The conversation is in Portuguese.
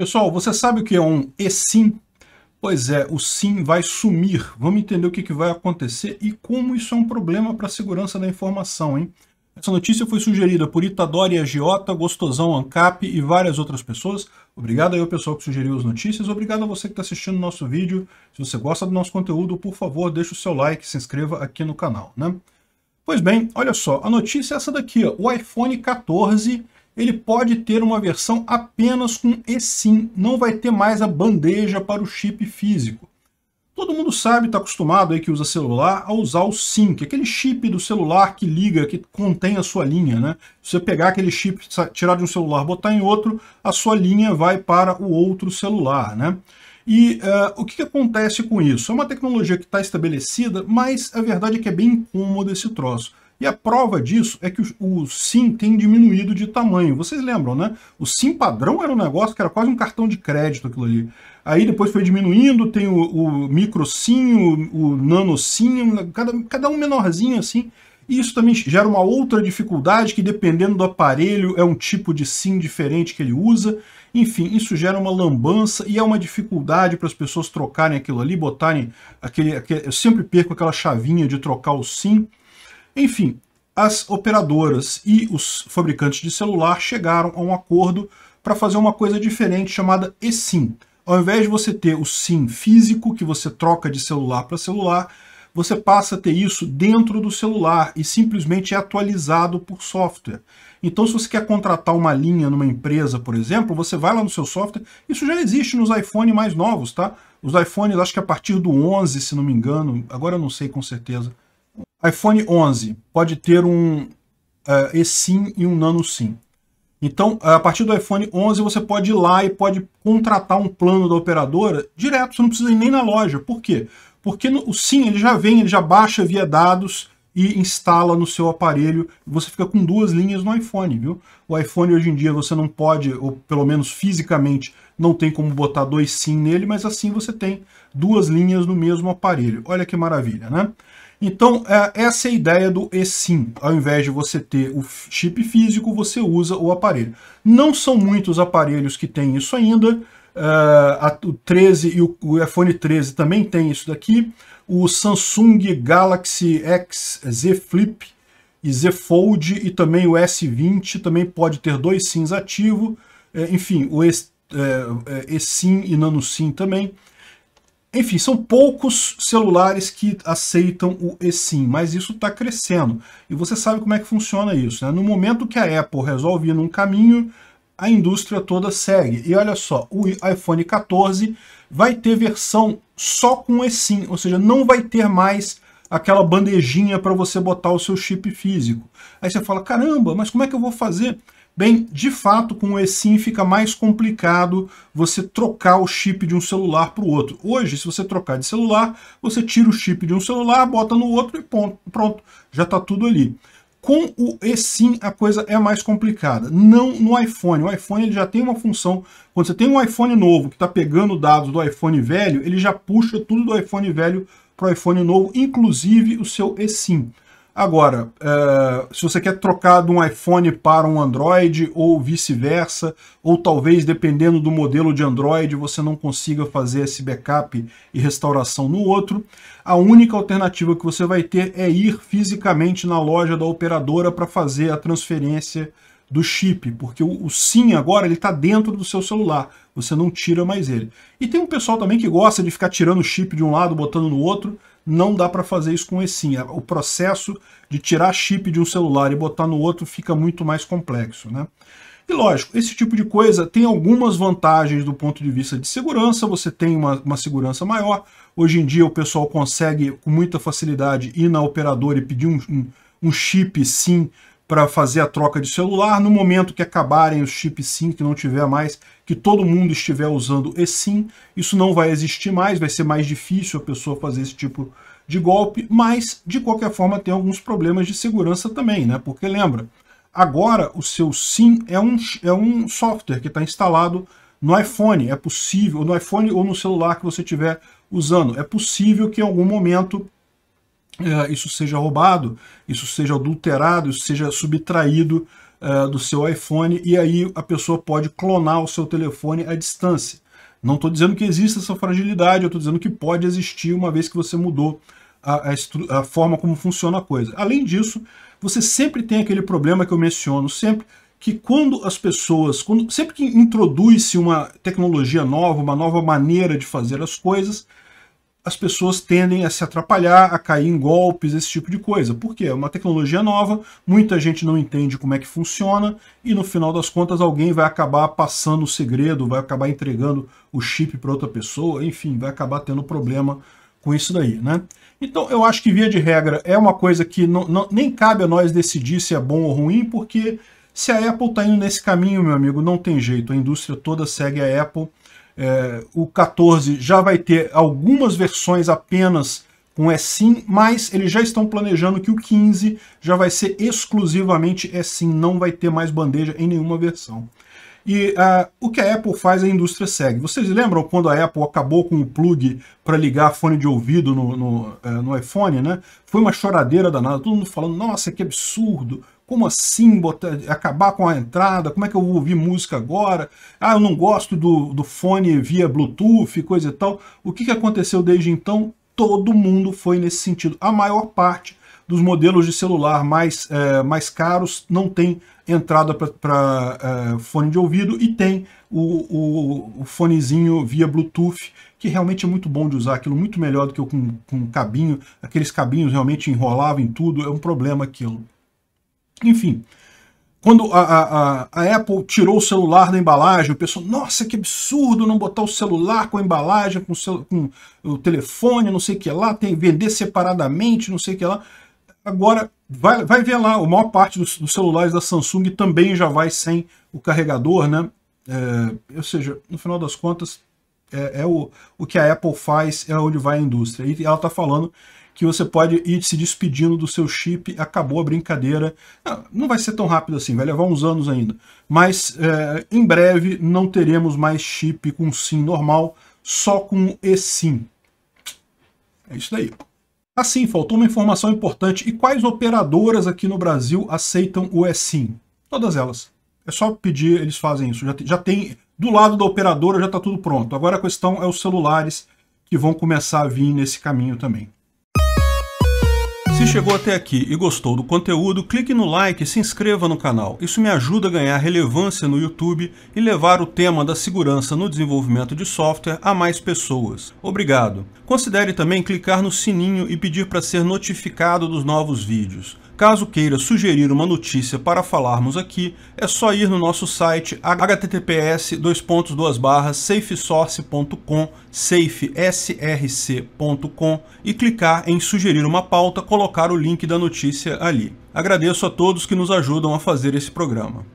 Pessoal, você sabe o que é um eSIM? Pois é, o SIM vai sumir. Vamos entender o que, que vai acontecer e como isso é um problema para a segurança da informação, hein? Essa notícia foi sugerida por Itadori Agiota, Gostosão Ancap e várias outras pessoas. Obrigado aí ao pessoal que sugeriu as notícias, obrigado a você que está assistindo o nosso vídeo. Se você gosta do nosso conteúdo, por favor, deixe o seu like, se inscreva aqui no canal, né? Pois bem, olha só, a notícia é essa daqui, ó, o iPhone 14 ele pode ter uma versão apenas com eSIM, não vai ter mais a bandeja para o chip físico. Todo mundo sabe, está acostumado aí que usa celular a usar o SIM, que é aquele chip do celular que liga, que contém a sua linha, né? Se você pegar aquele chip, tirar de um celular, botar em outro, a sua linha vai para o outro celular, né? E uh, o que, que, acontece com isso? É uma tecnologia que está estabelecida, mas a verdade é que é bem incômodo esse troço. E a prova disso é que o, SIM tem diminuído de tamanho. Vocês lembram, né? O SIM padrão era um negócio que era quase um cartão de crédito aquilo ali. Aí depois foi diminuindo, tem o, o micro SIM, o, o nano SIM, cada, cada um menorzinho assim. E isso também gera uma outra dificuldade, que dependendo do aparelho é um tipo de SIM diferente que ele usa. Enfim, isso gera uma lambança e é uma dificuldade para as pessoas trocarem aquilo ali, botarem aquele, aquele... Eu sempre perco aquela chavinha de trocar o SIM. Enfim, as operadoras e os fabricantes de celular chegaram a um acordo para fazer uma coisa diferente chamada eSIM. Ao invés de você ter o SIM físico, que você troca de celular para celular, você passa a ter isso dentro do celular e simplesmente é atualizado por software. Então, se você quer contratar uma linha numa empresa, por exemplo, você vai lá no seu software, isso já existe nos iPhones mais novos, tá? Os iPhones, acho que a partir do 11, se não me engano, agora eu não sei com certeza, iPhone 11 pode ter um uh, eSIM e um nano SIM. Então, a partir do iPhone 11, você pode ir lá e pode contratar um plano da operadora direto, você não precisa ir nem na loja. Por quê? Porque no, o SIM ele já vem, ele já baixa via dados e instala no seu aparelho, você fica com duas linhas no iPhone, viu? O iPhone hoje em dia você não pode, ou pelo menos fisicamente, não tem como botar dois SIM nele, mas assim você tem duas linhas no mesmo aparelho. Olha que maravilha, né? Então, é, essa é a ideia do eSIM. Ao invés de você ter o chip físico, você usa o aparelho. Não são muitos aparelhos que têm isso ainda. Uh, o 13 e o, iPhone 13 também tem isso daqui. O Samsung Galaxy X Z Flip e Z Fold e também o S20 também pode ter dois SIMs ativos. É, enfim, o eSIM e Nano SIM também. Enfim, são poucos celulares que aceitam o eSIM, mas isso está crescendo. E você sabe como é que funciona isso. Né? No momento que a Apple resolve ir num caminho, a indústria toda segue. E olha só, o iPhone 14 vai ter versão só com eSIM, ou seja, não vai ter mais aquela bandejinha para você botar o seu chip físico. Aí você fala, caramba, mas como é que eu vou fazer? Bem, de fato, com o eSIM fica mais complicado você trocar o chip de um celular para o outro. Hoje, se você trocar de celular, você tira o chip de um celular, bota no outro e pronto, já está tudo ali. Com o eSIM a coisa é mais complicada, não no iPhone. O iPhone ele já tem uma função, quando você tem um iPhone novo que está pegando dados do iPhone velho, ele já puxa tudo do iPhone velho para o iPhone novo, inclusive o seu eSIM. Agora, é, se você quer trocar de um iPhone para um Android ou vice-versa, ou talvez dependendo do modelo de Android você não consiga fazer esse backup e restauração no outro, a única alternativa que você vai ter é ir fisicamente na loja da operadora para fazer a transferência do chip, porque o, o SIM agora ele está dentro do seu celular, você não tira mais ele. E tem um pessoal também que gosta de ficar tirando o chip de um lado, botando no outro, não dá para fazer isso com o eSIM. O processo de tirar chip de um celular e botar no outro fica muito mais complexo. Né? E lógico, esse tipo de coisa tem algumas vantagens do ponto de vista de segurança, você tem uma, uma segurança maior. Hoje em dia o pessoal consegue com muita facilidade ir na operadora e pedir um, um, um chip SIM para fazer a troca de celular. No momento que acabarem os chips SIM, que não tiver mais, que todo mundo estiver usando eSIM, isso não vai existir mais, vai ser mais difícil a pessoa fazer esse tipo de golpe, mas de qualquer forma tem alguns problemas de segurança também, né? Porque lembra, agora o seu SIM é um, é um software que está instalado no iPhone, é possível, no iPhone ou no celular que você estiver usando, é possível que em algum momento isso seja roubado, isso seja adulterado, isso seja subtraído uh, do seu iPhone e aí a pessoa pode clonar o seu telefone à distância. Não estou dizendo que existe essa fragilidade, eu estou dizendo que pode existir uma vez que você mudou a, a, a, forma como funciona a coisa. Além disso, você sempre tem aquele problema que eu menciono sempre, que quando as pessoas, quando, sempre que introduz-se uma tecnologia nova, uma nova maneira de fazer as coisas, as pessoas tendem a se atrapalhar, a cair em golpes, esse tipo de coisa. Por quê? É uma tecnologia nova, muita gente não entende como é que funciona, e no final das contas alguém vai acabar passando o segredo, vai acabar entregando o chip para outra pessoa, enfim, vai acabar tendo problema com isso daí, né? Então eu acho que via de regra é uma coisa que não, não, nem cabe a nós decidir se é bom ou ruim, porque se a Apple está indo nesse caminho, meu amigo, não tem jeito. A indústria toda segue a Apple. É, o 14 já vai ter algumas versões apenas com eSIM, mas eles já estão planejando que o 15 já vai ser exclusivamente eSIM, não vai ter mais bandeja em nenhuma versão. E uh, o que a Apple faz, a indústria segue. Vocês lembram quando a Apple acabou com o plug para ligar fone de ouvido no, no, uh, no, iPhone, né? Foi uma choradeira danada, todo mundo falando, nossa, que absurdo, como assim botar, acabar com a entrada? Como é que eu vou ouvir música agora? Ah, eu não gosto do, do fone via Bluetooth, coisa e tal. O que, que aconteceu desde então? Todo mundo foi nesse sentido. A maior parte dos modelos de celular mais, é, mais caros não tem entrada para é, fone de ouvido e tem o, o, o, fonezinho via Bluetooth, que realmente é muito bom de usar, aquilo muito melhor do que com, com cabinho, aqueles cabinhos realmente enrolavam em tudo, é um problema aquilo. Enfim, quando a, a, a, Apple tirou o celular da embalagem, o pessoal, nossa, que absurdo não botar o celular com a embalagem, com o, com o telefone, não sei o que lá, tem vender separadamente, não sei o que lá. Agora, vai, vai ver lá, a maior parte dos, dos celulares da Samsung também já vai sem o carregador, né? É, ou seja, no final das contas, é, é, o, o que a Apple faz, é onde vai a indústria. E ela está falando que você pode ir se despedindo do seu chip, acabou a brincadeira. Não, não vai ser tão rápido assim, vai levar uns anos ainda. Mas é, em breve não teremos mais chip com SIM normal, só com eSIM. É isso daí. Assim, faltou uma informação importante. E quais operadoras aqui no Brasil aceitam o eSIM? Todas elas. É só pedir, eles fazem isso. Já, já tem, do lado da operadora já está tudo pronto. Agora a questão é os celulares que vão começar a vir nesse caminho também. Se chegou até aqui e gostou do conteúdo, clique no like e se inscreva no canal. Isso me ajuda a ganhar relevância no YouTube e levar o tema da segurança no desenvolvimento de software a mais pessoas. Obrigado. Considere também clicar no sininho e pedir para ser notificado dos novos vídeos. Caso queira sugerir uma notícia para falarmos aqui, é só ir no nosso site https safesource.com, safesrc.com e clicar em sugerir uma pauta, colocar o link da notícia ali. Agradeço a todos que nos ajudam a fazer esse programa.